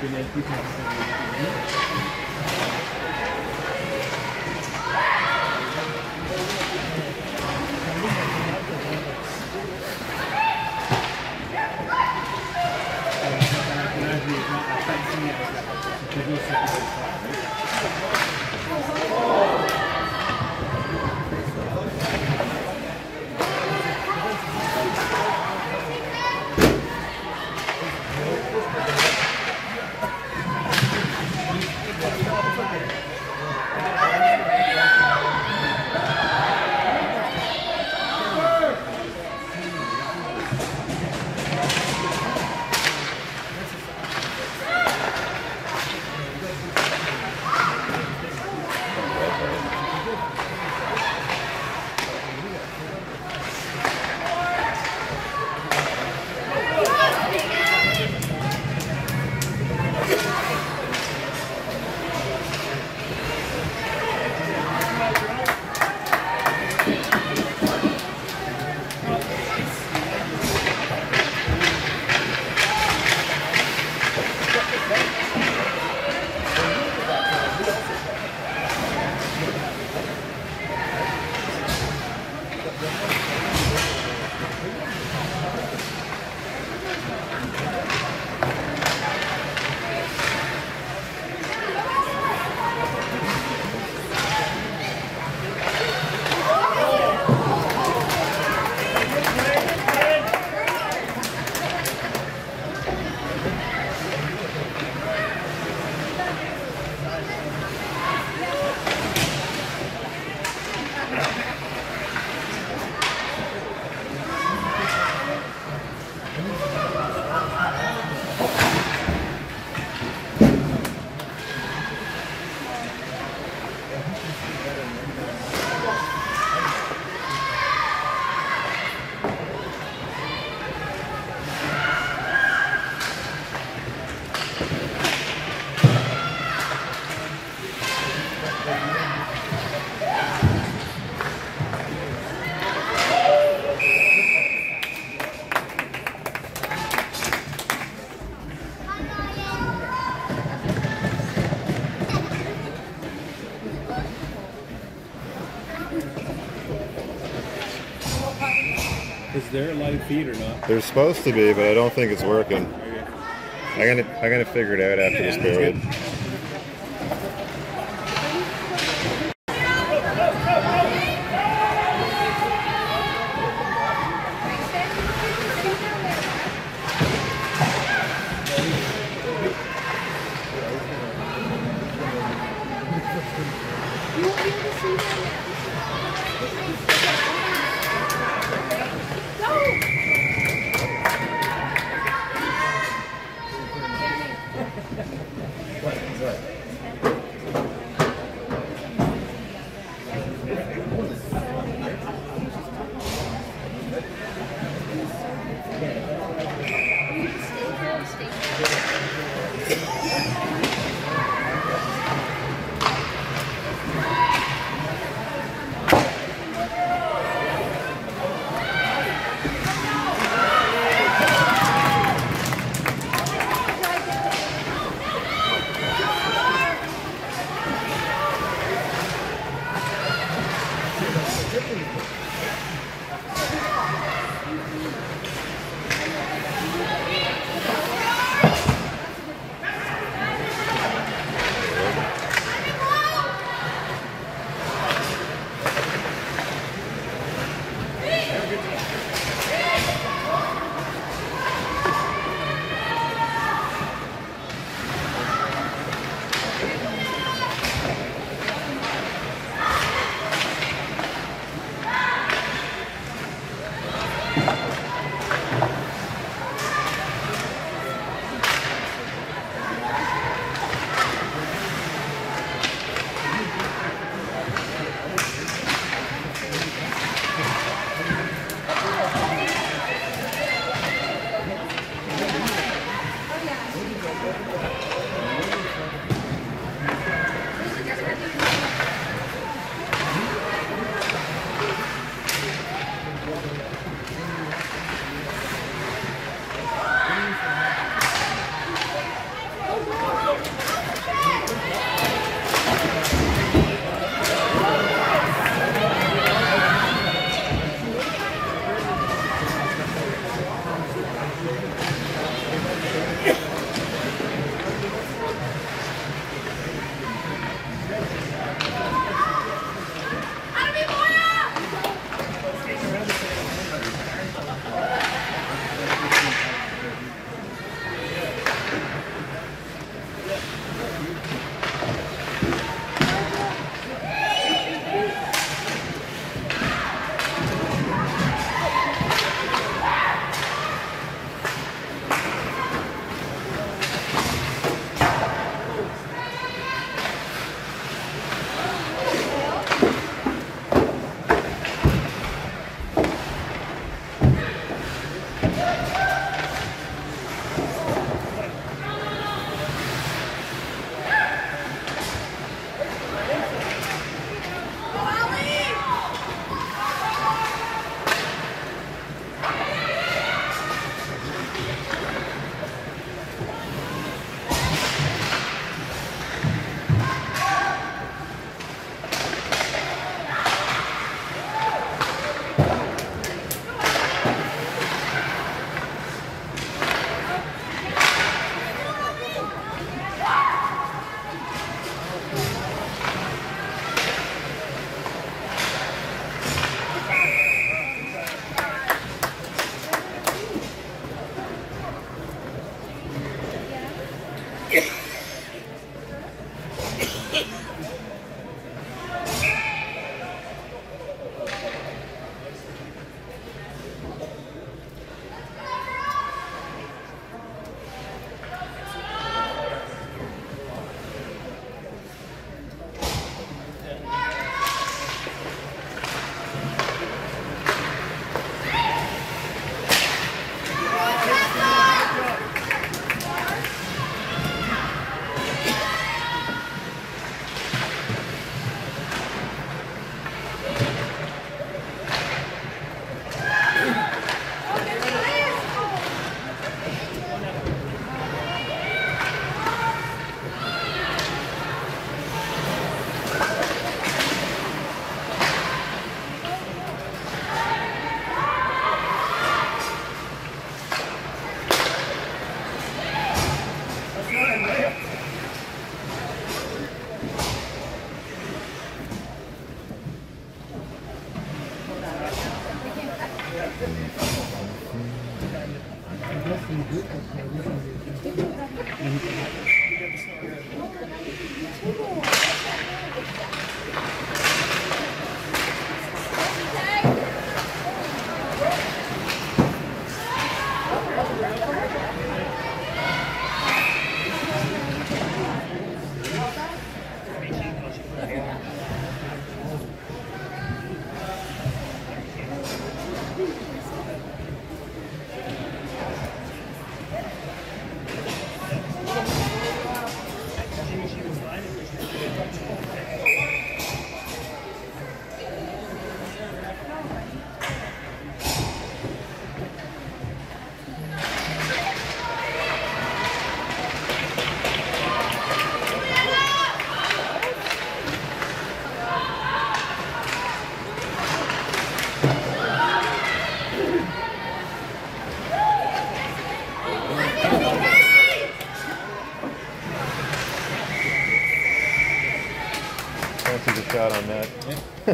くねっていう感じですね。Feed or not? There's supposed to be, but I don't think it's working. Okay. I'm gonna I'm gonna figure it out after this Yeah, that's period.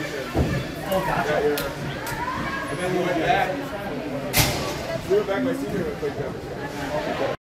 Oh, gotcha. Yeah, And then we went back. We went back my senior and played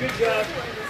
Good job.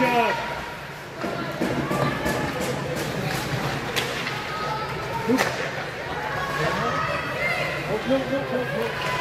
job. Oop. Oh, no, no, no,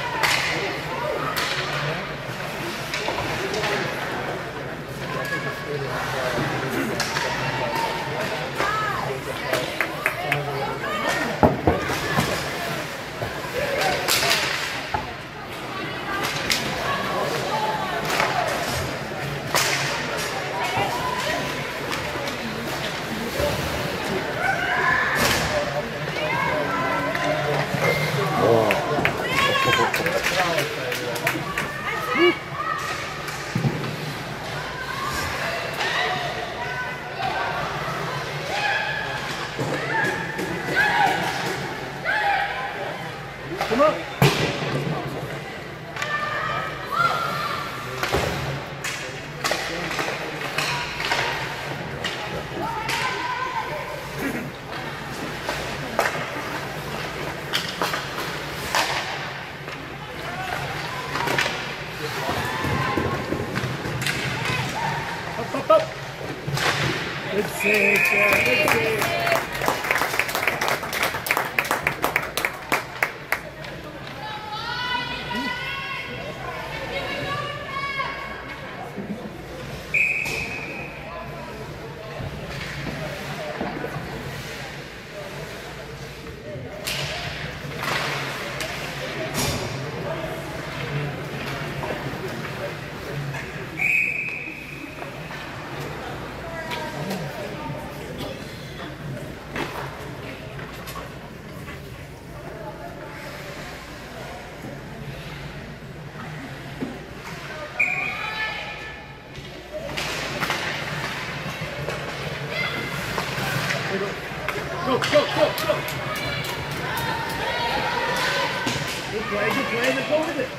play, you play, and it's over.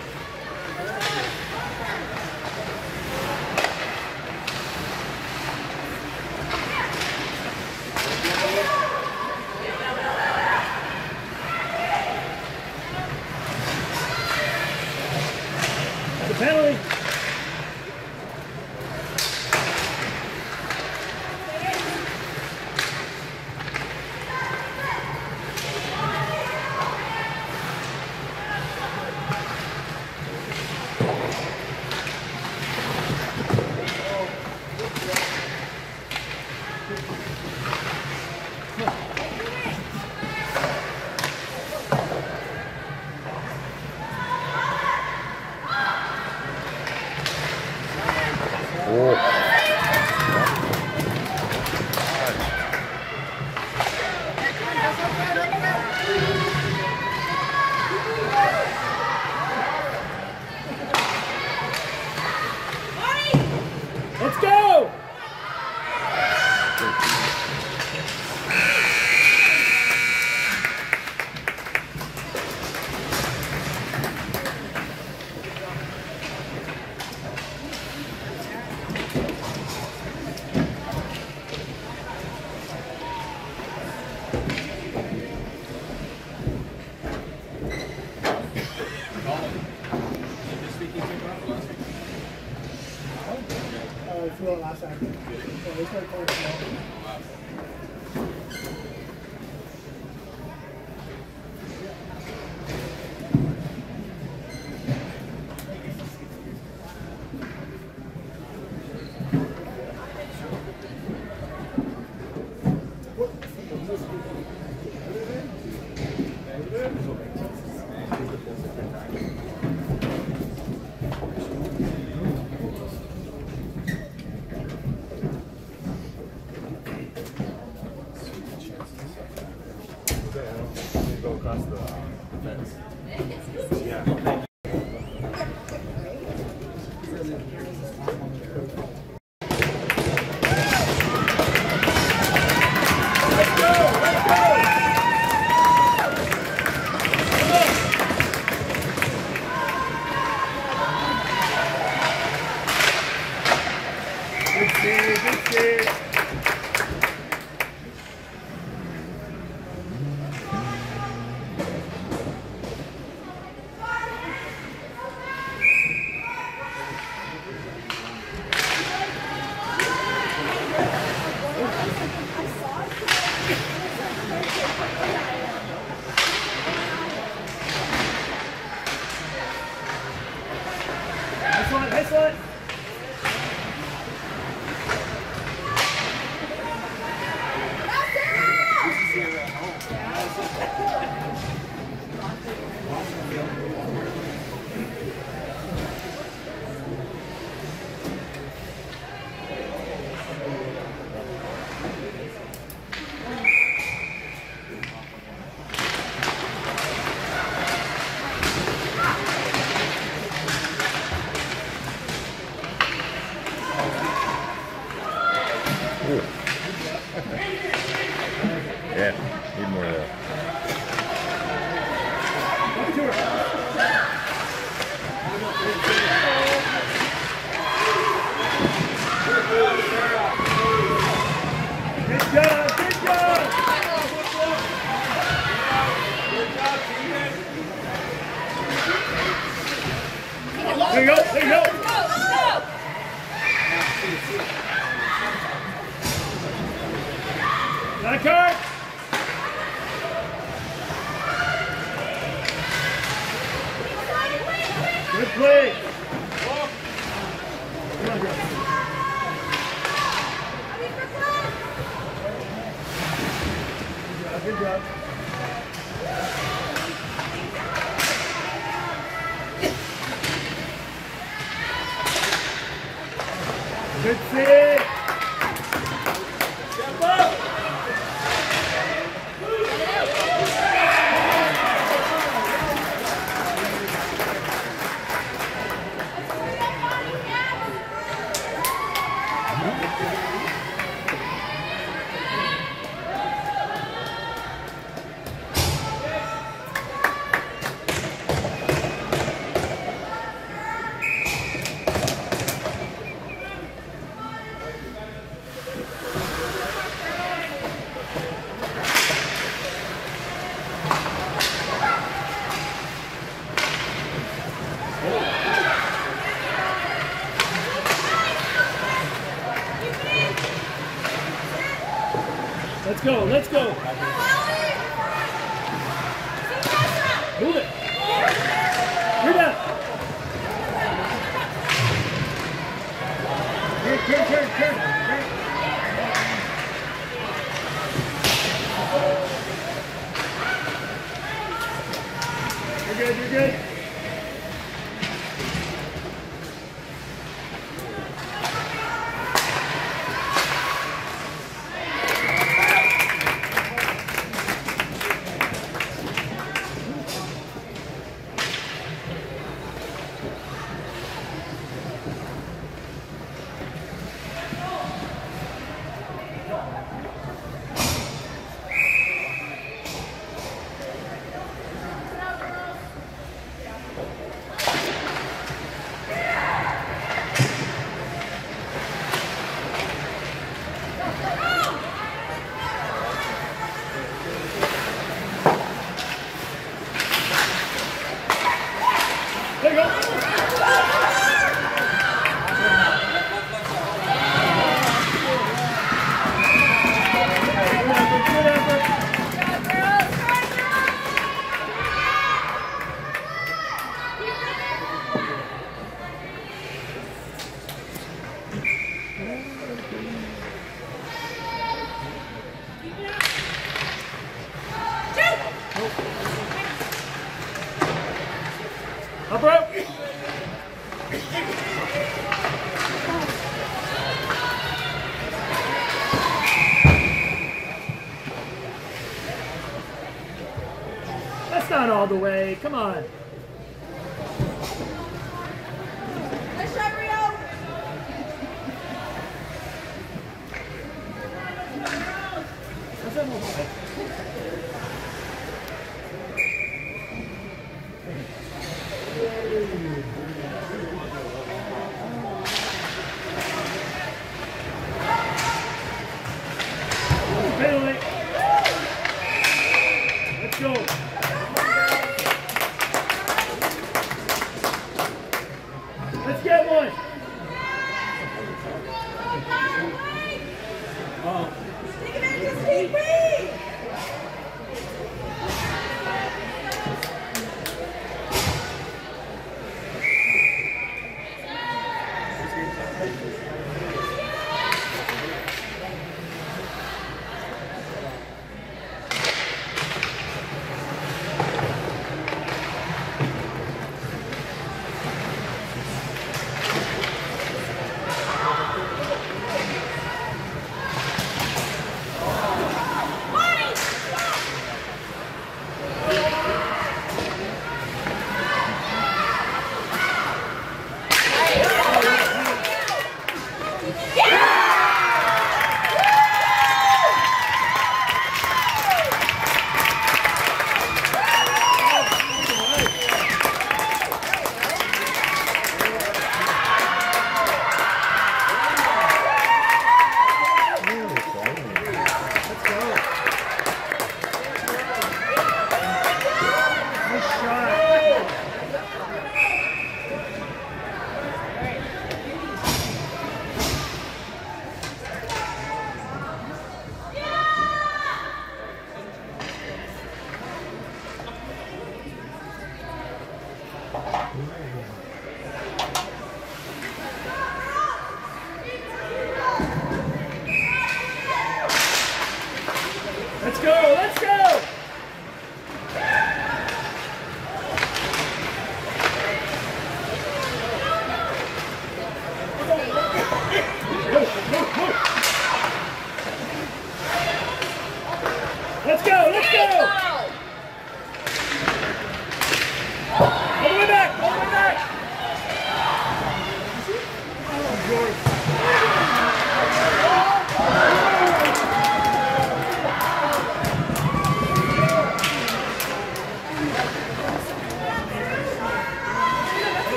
Across the uh, fence. Good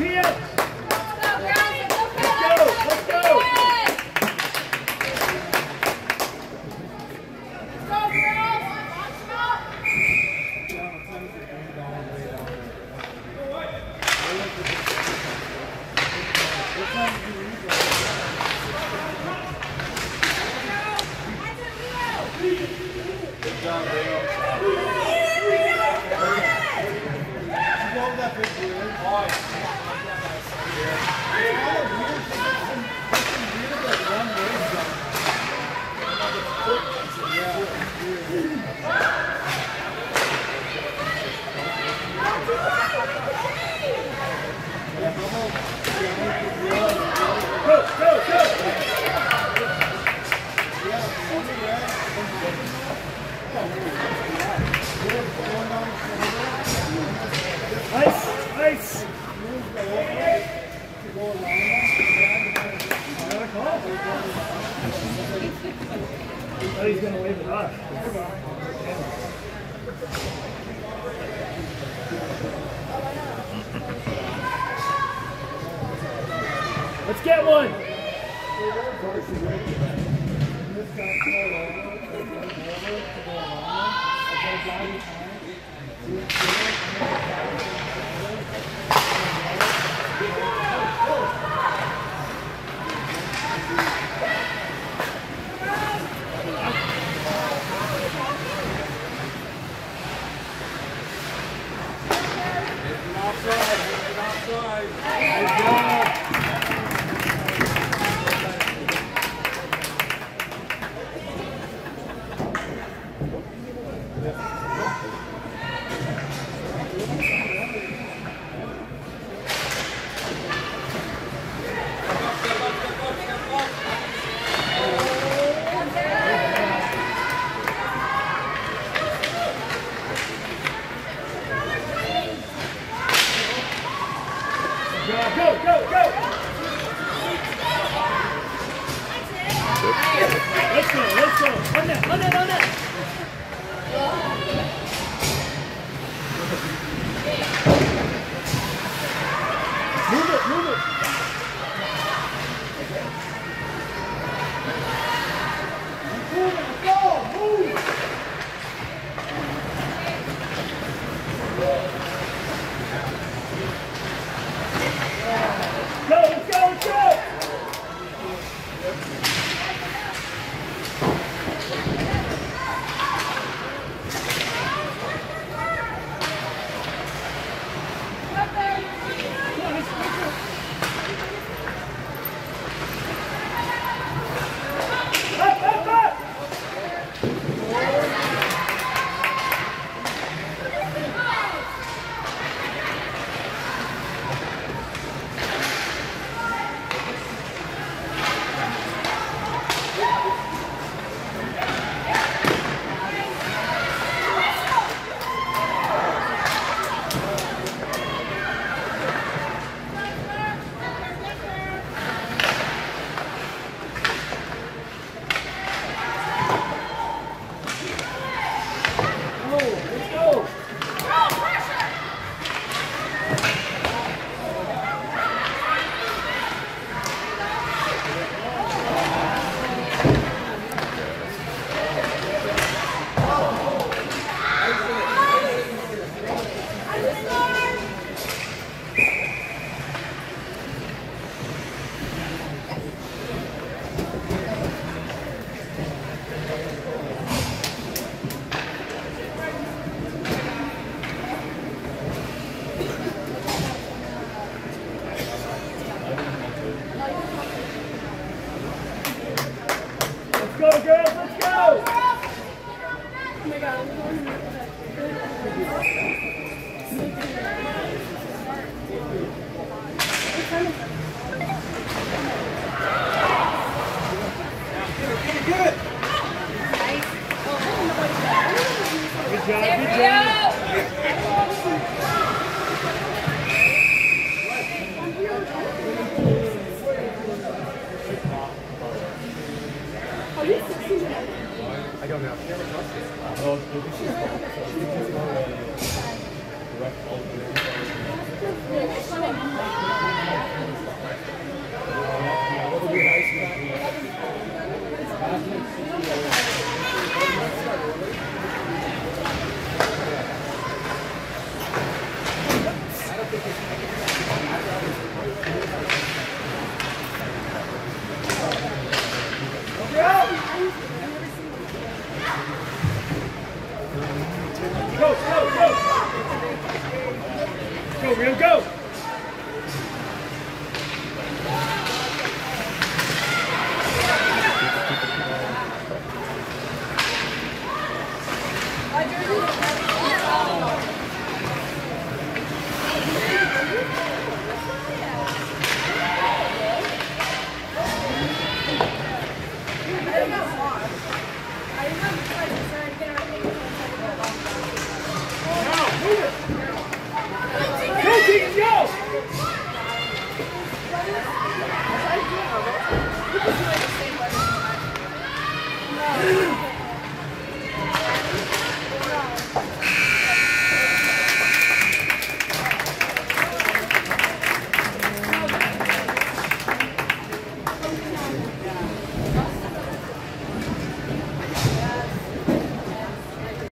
Go